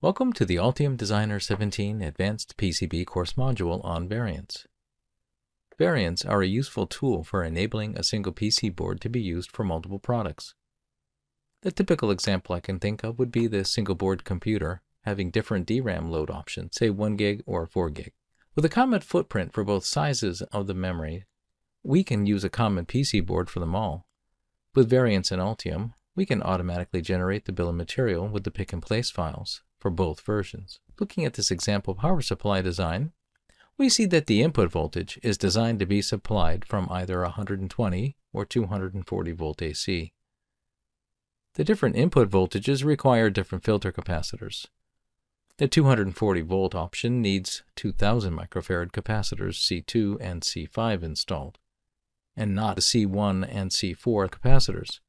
Welcome to the Altium Designer 17 Advanced PCB course module on variants. Variants are a useful tool for enabling a single PC board to be used for multiple products. The typical example I can think of would be the single board computer having different DRAM load options, say 1 gig or 4 gig. With a common footprint for both sizes of the memory, we can use a common PC board for them all. With variants in Altium, we can automatically generate the bill of material with the pick and place files for both versions. Looking at this example power supply design, we see that the input voltage is designed to be supplied from either 120 or 240 volt AC. The different input voltages require different filter capacitors. The 240 volt option needs 2000 microfarad capacitors C2 and C5 installed, and not the C1 and C4 capacitors.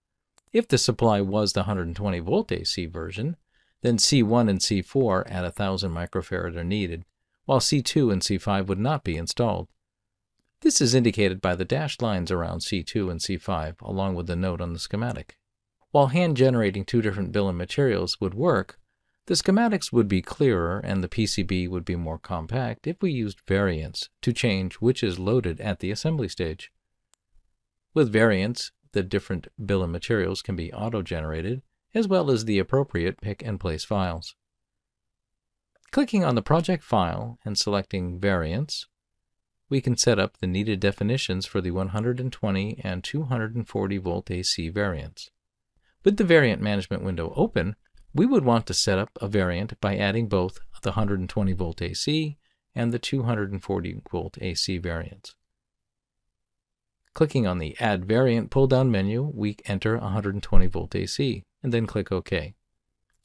If the supply was the 120 volt AC version, then C1 and C4 at 1000 microfarad are needed, while C2 and C5 would not be installed. This is indicated by the dashed lines around C2 and C5 along with the note on the schematic. While hand generating two different bill of materials would work, the schematics would be clearer and the PCB would be more compact if we used variants to change which is loaded at the assembly stage. With variants, the different bill of materials can be auto-generated as well as the appropriate pick and place files. Clicking on the project file and selecting Variants, we can set up the needed definitions for the 120 and 240 volt AC variants. With the variant management window open, we would want to set up a variant by adding both the 120 volt AC and the 240 volt AC variants. Clicking on the Add Variant pull-down menu, we enter 120 volt AC and then click OK.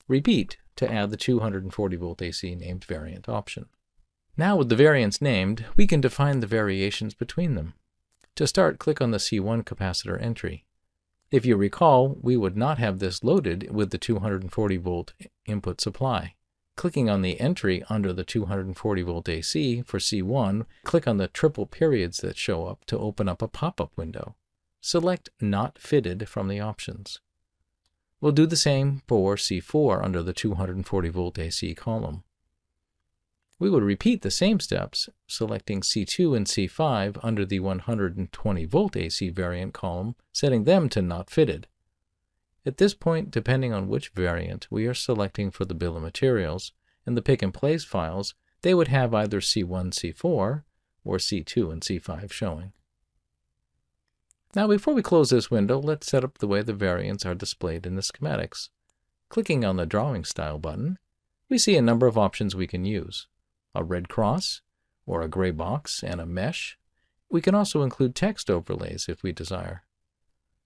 Repeat to add the 240 volt AC named variant option. Now with the variants named, we can define the variations between them. To start, click on the C1 capacitor entry. If you recall, we would not have this loaded with the 240 volt input supply. Clicking on the entry under the 240 volt AC for C1, click on the triple periods that show up to open up a pop-up window. Select Not Fitted from the options. We'll do the same for C4 under the 240 volt AC column. We would repeat the same steps, selecting C2 and C5 under the 120 volt AC variant column, setting them to not fitted. At this point, depending on which variant we are selecting for the bill of materials, in the pick and place files, they would have either C1, C4, or C2 and C5 showing. Now before we close this window, let's set up the way the variants are displayed in the schematics. Clicking on the Drawing Style button, we see a number of options we can use. A red cross, or a gray box, and a mesh. We can also include text overlays if we desire.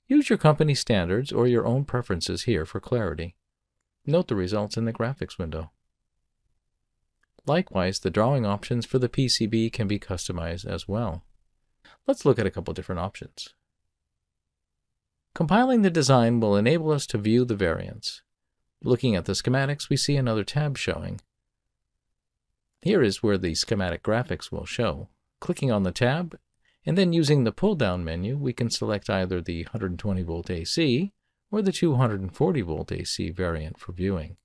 Use your company standards or your own preferences here for clarity. Note the results in the graphics window. Likewise, the drawing options for the PCB can be customized as well. Let's look at a couple different options. Compiling the design will enable us to view the variants. Looking at the schematics, we see another tab showing. Here is where the schematic graphics will show. Clicking on the tab, and then using the pull-down menu, we can select either the 120 volt AC or the 240 volt AC variant for viewing.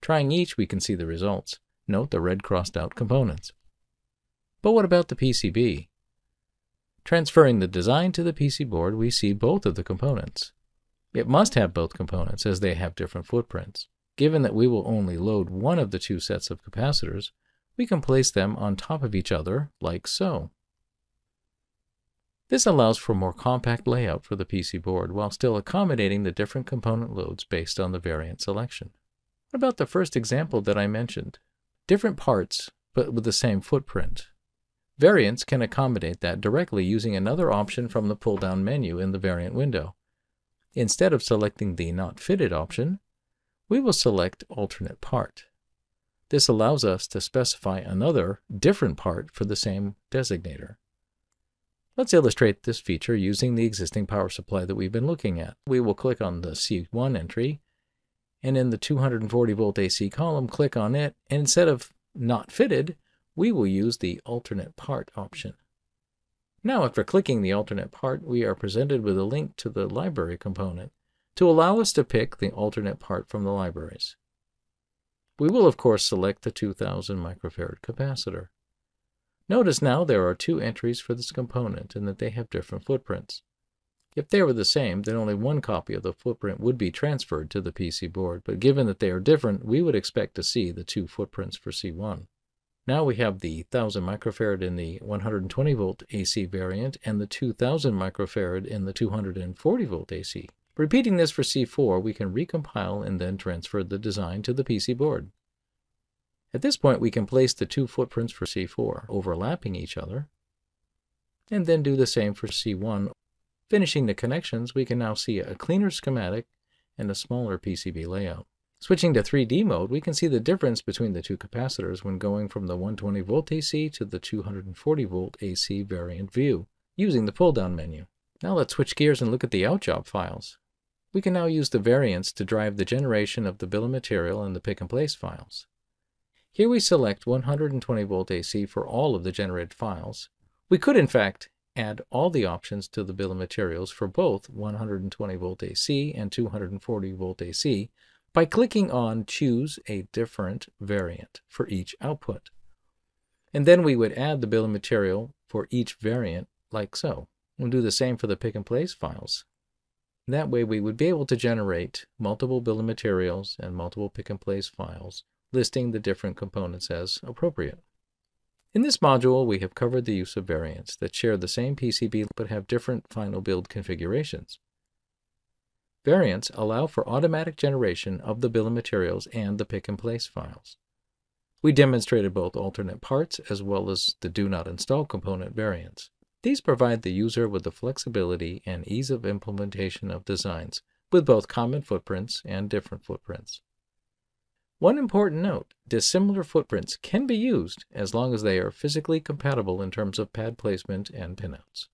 Trying each, we can see the results. Note the red crossed out components. But what about the PCB? Transferring the design to the PC board, we see both of the components. It must have both components as they have different footprints. Given that we will only load one of the two sets of capacitors, we can place them on top of each other like so. This allows for more compact layout for the PC board while still accommodating the different component loads based on the variant selection. What about the first example that I mentioned? Different parts, but with the same footprint. Variants can accommodate that directly using another option from the pull-down menu in the variant window. Instead of selecting the Not Fitted option, we will select Alternate Part. This allows us to specify another, different part for the same designator. Let's illustrate this feature using the existing power supply that we've been looking at. We will click on the C1 entry, and in the 240 volt AC column, click on it, and instead of Not Fitted, we will use the alternate part option. Now after clicking the alternate part, we are presented with a link to the library component to allow us to pick the alternate part from the libraries. We will of course select the 2000 microfarad capacitor. Notice now there are two entries for this component and that they have different footprints. If they were the same, then only one copy of the footprint would be transferred to the PC board, but given that they are different, we would expect to see the two footprints for C1. Now we have the 1000 microfarad in the 120 volt AC variant and the 2000 microfarad in the 240 volt AC. Repeating this for C4, we can recompile and then transfer the design to the PC board. At this point, we can place the two footprints for C4, overlapping each other, and then do the same for C1. Finishing the connections, we can now see a cleaner schematic and a smaller PCB layout. Switching to 3D mode, we can see the difference between the two capacitors when going from the 120 volt AC to the 240 volt AC variant view, using the pull-down menu. Now let's switch gears and look at the outjob files. We can now use the variants to drive the generation of the bill of material and the pick-and-place files. Here we select 120 volt AC for all of the generated files. We could in fact add all the options to the bill of materials for both 120 volt AC and 240 volt AC by clicking on Choose a different variant for each output. And then we would add the bill of material for each variant like so. We'll do the same for the pick and place files. That way we would be able to generate multiple bill of materials and multiple pick and place files, listing the different components as appropriate. In this module, we have covered the use of variants that share the same PCB but have different final build configurations. Variants allow for automatic generation of the bill of materials and the pick-and-place files. We demonstrated both alternate parts as well as the do not install component variants. These provide the user with the flexibility and ease of implementation of designs with both common footprints and different footprints. One important note, dissimilar footprints can be used as long as they are physically compatible in terms of pad placement and pinouts.